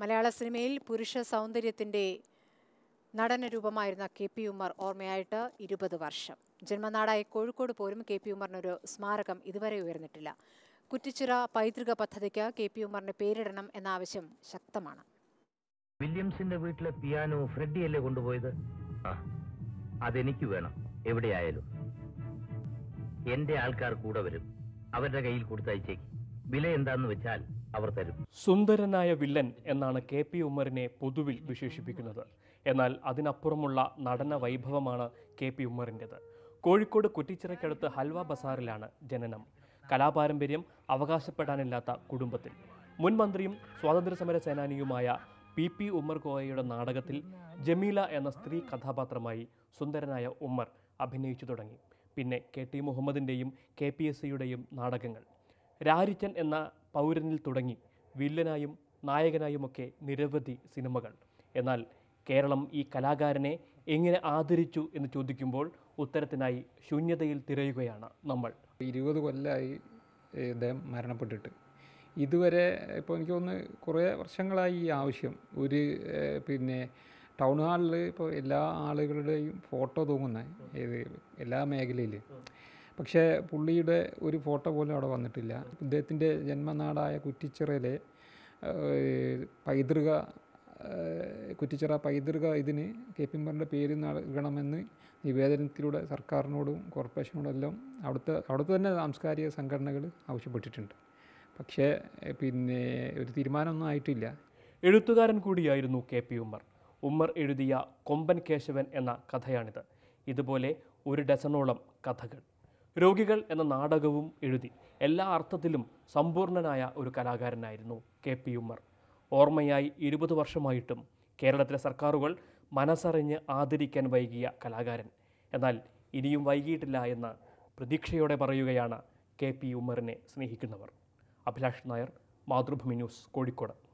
മലയാള സിനിമയിൽ പുരുഷ സൗന്ദര്യത്തിന്റെ നടന രൂപമായിരുന്ന കെ പി ഉമ്മർ ഓർമ്മയായിട്ട് ഇരുപത് വർഷം. ജന്മനാടായ കോഴിക്കോട് പോലും കെ പി ഉമ്മറിനൊരു സ്മാരകം ഇതുവരെ ഉയർന്നിട്ടില്ല. കുറ്റിച്ചിറ പൈതൃക പദ്ധതിക്ക് കെ പി ഉമ്മറിന് പേരിടണം എന്ന ആവശ്യം ശക്തമാണ്. വില്യംസിന്റെ വീട്ടിലെ പിയാനോ ഫ്രെഡി അല്ലേ കൊണ്ടുപോയത് അതെനിക്ക് വേണം. എവിടെയായാലും. എന്റെ ആൾക്കാർ കൂടെ വരും. അവരുടെ കയ്യിൽ കൊടുത്തയച്ചേക്ക്. വില എന്താന്ന് വെച്ചാൽ അവർ തരും. സുന്ദരനായ വില്ലൻ എന്നാണ് കെ പി ഉമ്മറിനെ പൊതുവിൽ വിശേഷിപ്പിക്കുന്നത്. എന്നാൽ അതിനപ്പുറമുള്ള നടന വൈഭവമാണ് കെ പി ഉമ്മറിന്റെത്. കോഴിക്കോട് കുറ്റിച്ചിറയ്ക്കടുത്ത് ഹൽവ ബസാറിലാണ് ജനനം. കലാപാരമ്പര്യം അവകാശപ്പെടാനില്ലാത്ത കുടുംബത്തിൽ. മുൻ മന്ത്രിയും സ്വാതന്ത്ര്യസമര സേനാനിയുമായ പി പി ഉമ്മർ കോയയുടെ നാടകത്തിൽ ജമീല എന്ന സ്ത്രീ കഥാപാത്രമായി സുന്ദരനായ ഉമ്മർ അഭിനയിച്ചു തുടങ്ങി. പിന്നെ കെ ടി മുഹമ്മദിന്റെയും കെ പി എസ് സിയുടെയും നാടകങ്ങൾ. രാരിച്ചൻ എന്ന പൗരനിൽ തുടങ്ങി വില്ലനായും നായകനായുമൊക്കെ നിരവധി സിനിമകൾ. എന്നാൽ കേരളം ഈ കലാകാരനെ എങ്ങനെ ആദരിച്ചു എന്ന് ചോദിക്കുമ്പോൾ ഉത്തരത്തിനായി ശൂന്യതയിൽ തിരയുകയാണ് നമ്മൾ. ഇരുപത് കൊല്ലമായി ഇദ്ദേഹം മരണപ്പെട്ടിട്ട്. ഇതുവരെ ഇപ്പോൾ എനിക്ക് തോന്നുന്നു കുറേ വർഷങ്ങളായി ഈ ആവശ്യം. ഒരു പിന്നെ ടൗൺ ഹാളിൽ ഇപ്പോൾ എല്ലാ ആളുകളുടെയും ഫോട്ടോ തൂങ്ങുന്ന ഏത് എല്ലാ മേഖലയിലും. പക്ഷേ പുള്ളിയുടെ ഒരു ഫോട്ടോ പോലും അവിടെ വന്നിട്ടില്ല. ഇദ്ദേഹത്തിന്റെ ജന്മനാടായ കുറ്റിച്ചിറയിലെ പൈതൃക കുറ്റിച്ചിറ പൈതൃക ഇതിന് കെ പി ഉമ്മറിന്റെ പേര് നൽകണമെന്ന് നിവേദനത്തിലൂടെ സർക്കാരിനോടും കോർപ്പറേഷനോടും എല്ലാം അവിടുത്തെ അവിടുത്തെ തന്നെ സാംസ്കാരിക സംഘടനകൾ ആവശ്യപ്പെട്ടിട്ടുണ്ട്. പക്ഷേ പിന്നെ ഒരു തീരുമാനമൊന്നും ആയിട്ടില്ല. എഴുത്തുകാരൻ കൂടിയായിരുന്നു കെ പി ഉമ്മർ. ഉമ്മർ എഴുതിയ കൊമ്പൻ കേശവൻ എന്ന കഥയാണിത്. ഇതുപോലെ ഒരു ഡസനോളം കഥകൾ. രോഗികൾ എന്ന നാടകവും എഴുതി എല്ലാ അർത്ഥത്തിലും സമ്പൂർണനായ ഒരു കലാകാരനായിരുന്നു കെ പി ഉമ്മർ. ഓർമ്മയായി ഇരുപത് വർഷമായിട്ടും കേരളത്തിലെ സർക്കാരുകൾ മനസ്സറിഞ്ഞ് ആദരിക്കാൻ വൈകിയ കലാകാരൻ. എന്നാൽ ഇനിയും വൈകിയിട്ടില്ല എന്ന് പ്രതീക്ഷയോടെ പറയുകയാണ് കെ പി ഉമ്മറിനെ സ്നേഹിക്കുന്നവർ. അഭിലാഷ് നായർ മാതൃഭൂമി ന്യൂസ് കോഴിക്കോട്.